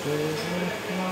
Come on.